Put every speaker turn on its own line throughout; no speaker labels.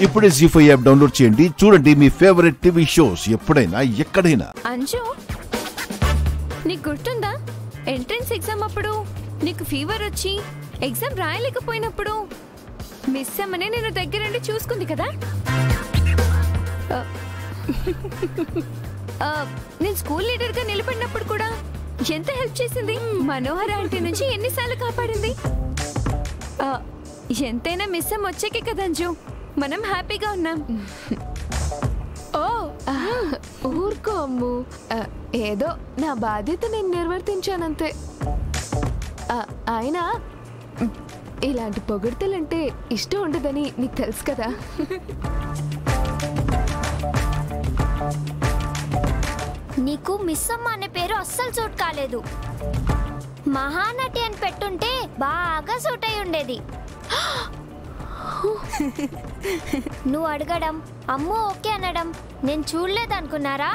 ఇప్పుడే G five app download చేయండి. చూడండి మీ ఫేవరెట్ టీవీ షోస్ ఎప్పుడైనా ఎక్కడైనా.
అంజు నీకు గుర్తుందా? ఎంట్రన్స్ ఎగ్జామ్ అప్పుడు నీకు ఫీవర్ వచ్చి ఎగ్జామ్ రాయలేకపోయినప్పుడు మిస్ అమ్మనే నేను దగ్గరుండి చూసుకుంది కదా? ఆ, నేను స్కూల్ లీడర్గా నిలబడినప్పుడు కూడా ఎంత హెల్ప్ చేసింది? మనోహర్ ఆంటీ నుంచి ఎన్నిసార్లు కాపాడింది? ఆ, ఎంతైనా మిస్ అమ్మ వచ్చాకే కదా అంజు. మనం హ్యాపీగా ఉన్నాం.
ఓ ఊరుకో అమ్ము. ఏదో నా బాధ్యత నేను నిర్వర్తించానంతే. ఆయన ఇలాంటి పొగడ్తలంటే ఇష్టం ఉండదని నీకు తెలుసు కదా.
నీకు మిస్ అమ్మ అనే పేరు అస్సలు సూట్ కాలేదు. మహానటి అని పెట్టుంటే బాగా సూట్ అయి ఉండేది. నువ్వు అడగడం అమ్ము ఓకే అనడం నేను చూడలేదు అనుకున్నారా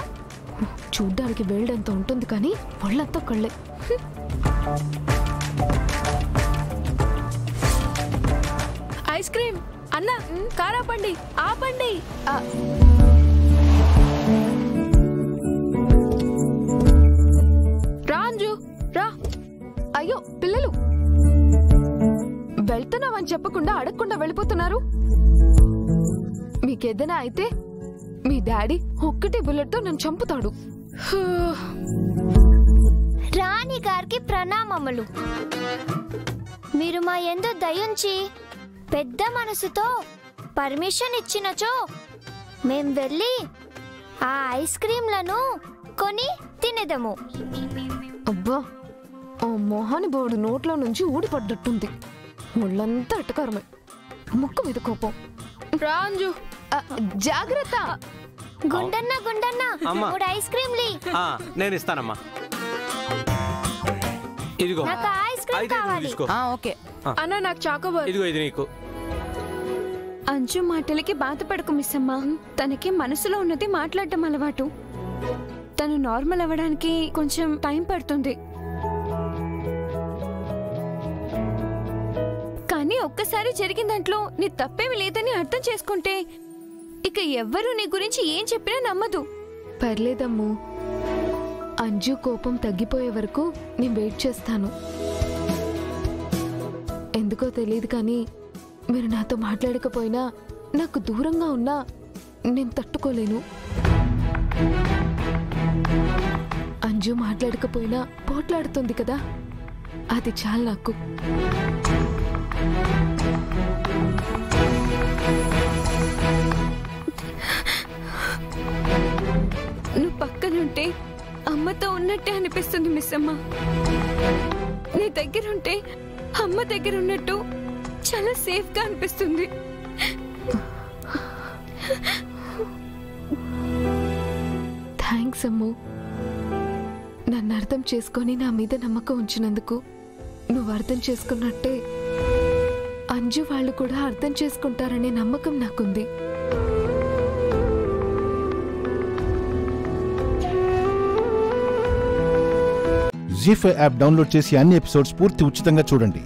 చూడ్డానికి వేళ్ళంత ఉంటుంది కానీ ఒళ్ళంతా కళ్ళే.
ఐస్ క్రీమ్ అన్న కారాపండి ఆపండి.
ఆ, రా అంజు రా. అయ్యో పిల్లలు. వెళ్తున్నామని చెప్పకుండా అడగకుండా వెళ్ళిపోతున్నారు. మీకేదైనా అయితే మీ డాడీ ఒక్కటి బుల్లెట్తో నన్ను చంపుతాడు.
రాణి గారికి ప్రణామములు. మీరు మా ఎందు దయుంచి పెద్ద మనసుతో పర్మిషన్ ఇచ్చినచో మేం వెళ్ళి ఆ ఐస్ క్రీంలను కొని తినేదము.
అబ్బా ఆ మోహాని బోర్డు నోట్లో నుంచి ఊడిపడ్డట్టుంది. ఒళ్ళంతా అటకారమే. ముక్కు మీద కోపం. రాంజు. జాగ్రత్త.
గుండన్న గుండన్న
అమ్మా.
మూడు ఐస్ క్రీంలు
ఆ, నేను ఇస్తానమ్మా. ఇదిగో.
నాకు ఐస్ క్రీమ్ కావాలి.
ఓకే.
అన్న నాకు చాకోబార్
ఇదిగో ఇది నీకు.
అంజు మాటలకి బాధపడకు మిస్ అమ్మ తనకి మనసులో ఉన్నది మాట్లాడటం అలవాటు. తను నార్మల్ అవ్వడానికి కొంచెం టైం పడుతుంది. కానీ ఒక్కసారి జరిగిన దాంట్లో నీ తప్పేమి లేదని అర్థం చేసుకుంటే ఇక ఎవ్వరూ నీ గురించి ఏం చెప్పినా నమ్మదు.
పర్లేదమ్ము. అంజు కోపం తగ్గిపోయే వరకు నేను వెయిట్ చేస్తాను. ఎందుకో తెలియదు కానీ మీరు నాతో మాట్లాడకపోయినా నాకు దూరంగా ఉన్నా నేను తట్టుకోలేను. అంజు మాట్లాడకపోయినా పోట్లాడుతుంది కదా. అది చాలు నాకు.
నువ్వు పక్కనుంటే అమ్మతో ఉన్నట్టే అనిపిస్తుంది మిస్ అమ్మ. నీ దగ్గరుంటే అమ్మ దగ్గర ఉన్నట్టు చాలా సేఫ్గా అనిపిస్తుంది.
థ్యాంక్స్ అమ్ము. నన్ను అర్థం చేసుకొని నా మీద నమ్మకం ఉంచినందుకు నువ్వు అర్థం చేసుకున్నట్టే అంజు వాళ్ళు కూడా అర్థం చేసుకుంటారనే నమ్మకం నాకుంది.
జీ ఫైవ్ యాప్ డౌన్లోడ్ చేసి అన్ని ఎపిసోడ్స్ పూర్తి ఉచితంగా చూడండి.